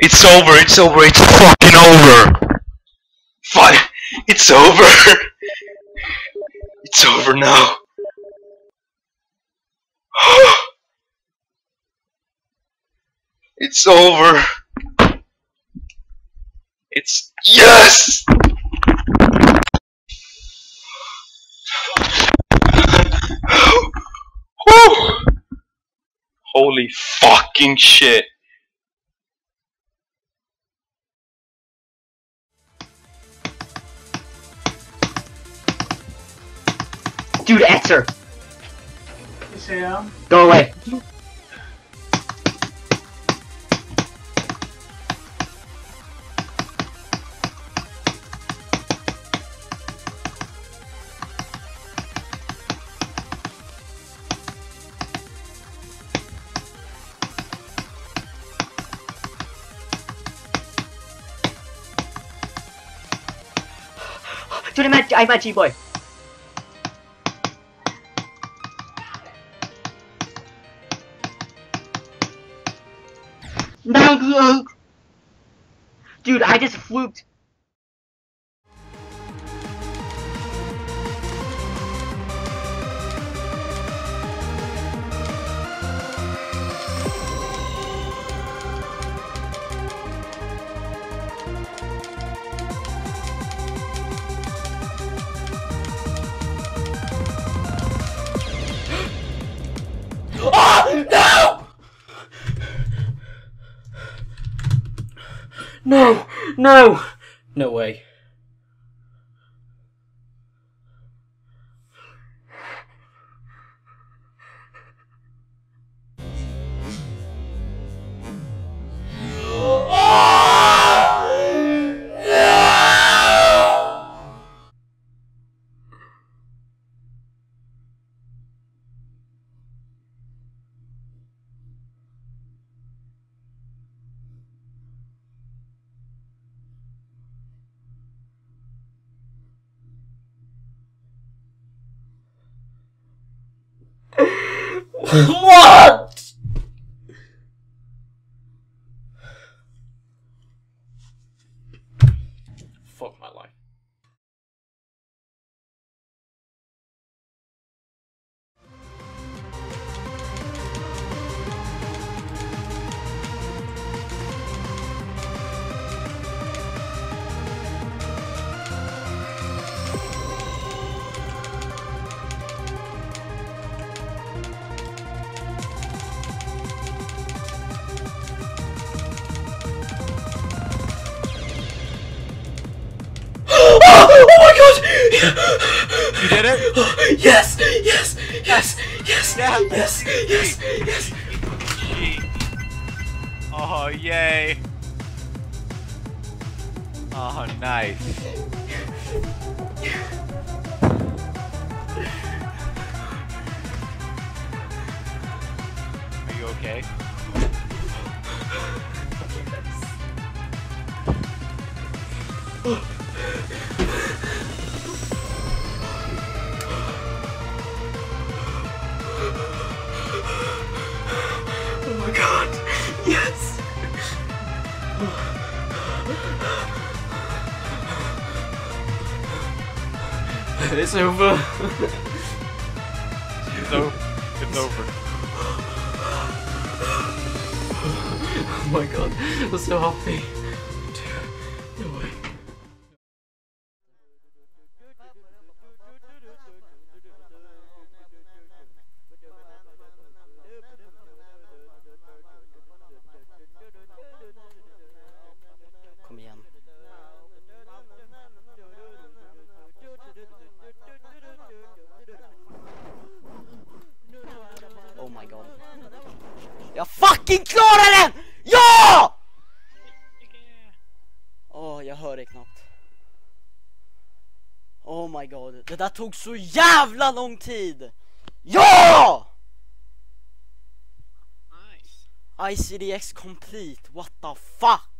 It's over, it's over, it's fucking over! Fine, it's over! It's over now. it's over. It's yes! Holy fucking shit. Dude, answer! Sam? Go away. Dude, I'm at, I'm at G-Boy. I just fluked. No! No! No way. what? It? Yes! Yes! Yes! Yes! Yes! Yes! Yes! Oh, yay. Oh, nice. Are you okay? Oh It's over. It's over. It's over. Oh my god, I'm so happy. Fucking klarar den! Ja! Åh, jag hör det knappt. Oh my god, det där tog så jävla lång tid! Ja! ICDX complete, what the fuck?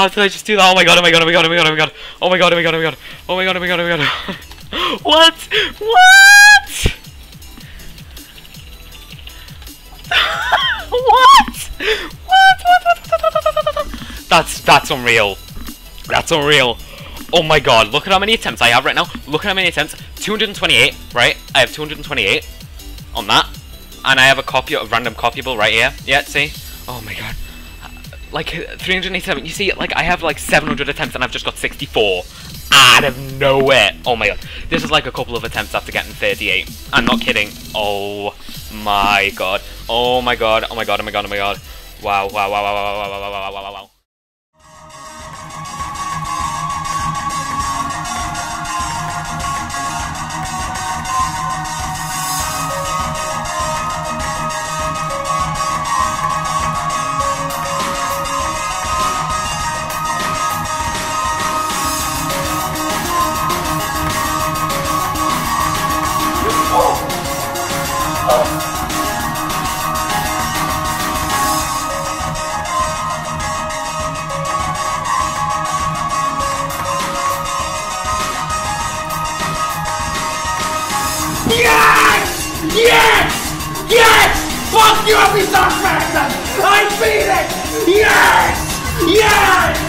How did I just do that? Oh my god, oh my god, oh my god, oh my god, oh my god. Oh my god, oh my god, oh my god. Oh my god, oh my god, oh my god. What? What? what? What? What? What? That's, that's unreal. That's unreal. Oh my god, look at how many attempts I have right now. Look at how many attempts. 228, right? I have 228 on that. And I have a copy, of random copyable right here. Yeah, see? Oh my god. Like, 387. You see, like, I have like 700 attempts and I've just got 64. Out of nowhere. Oh my god. This is like a couple of attempts after getting 38. I'm not kidding. Oh my god. Oh my god. Oh my god. Oh my god. Oh my god. Wow, wow, wow, wow, wow, wow, wow, wow, wow, wow, wow. Yes! Yes! Fuck you, Ubisoft Maxim! I beat it! Yes! Yes!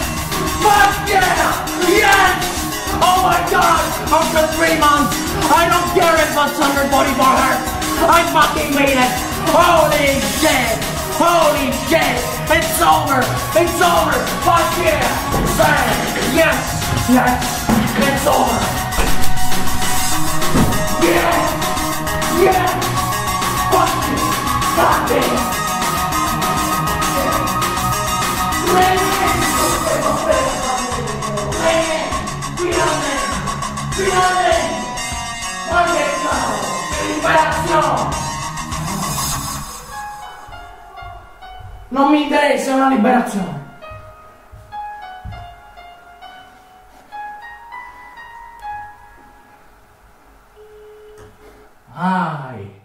Fuck yeah! Yes! Oh my god! After three months, I don't care if my summer body bar hurts! I fucking made it! Holy shit! Holy shit! It's over! It's over! Fuck yeah! Yes! Yes! It's over! Non mi interessa una liberazione. I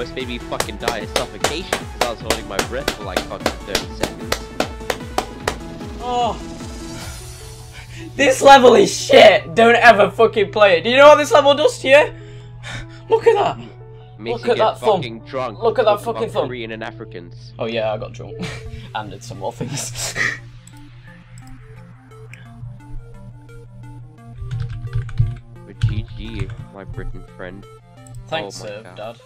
almost made me fucking die of suffocation because I was holding my breath for like fucking 30 seconds. Oh. This level is shit. Don't ever fucking play it. Do you know what this level does to you? Look at that. Makes Look at get that thumb. fucking drunk. Look at that fucking thumb. Korean and Africans. Oh yeah, I got drunk. and did some more things. But GG, my Britain friend. Thanks, Oh. Dad.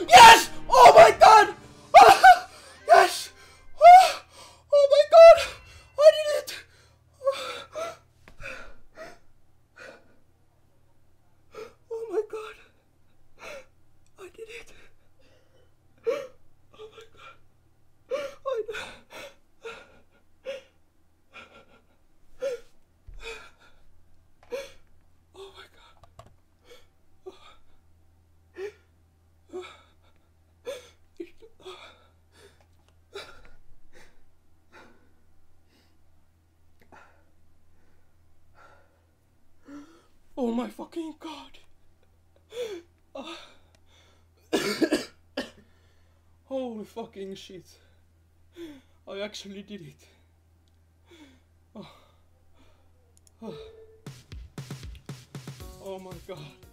Yeah! My fucking god. Holy fucking shit. I actually did it. Oh, oh my god.